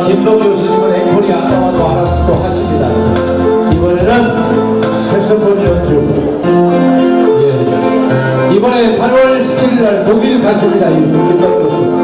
김동 교수님은 앵콜이 아까와도 알아서 또 하십니다. 이번에는 색소폰 연주. 예. 이번에 8월 17일 날 독일 가십니다. 김동 교수.